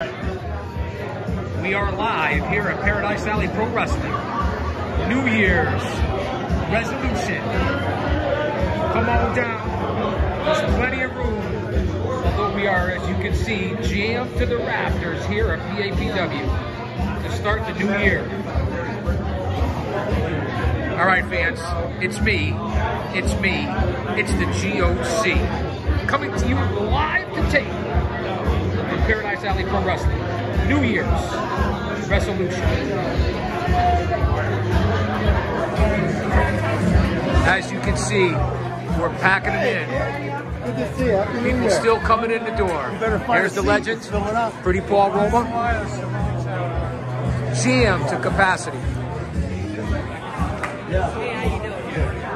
We are live here at Paradise Alley Pro Wrestling. New Year's resolution. Come on down. There's plenty of room. Although we are, as you can see, jammed to the rafters here at PAPW to start the new year. All right, fans, it's me. It's me. It's the GOC. Coming to you live to tape Paradise Alley Pro Wrestling. New Year's resolution. As you can see, we're packing it in. Good to see you. People Year. still coming in the door. better find Here's the seat. legend, It's filling up. Pretty Paul Roma. Jam to capacity. Yeah.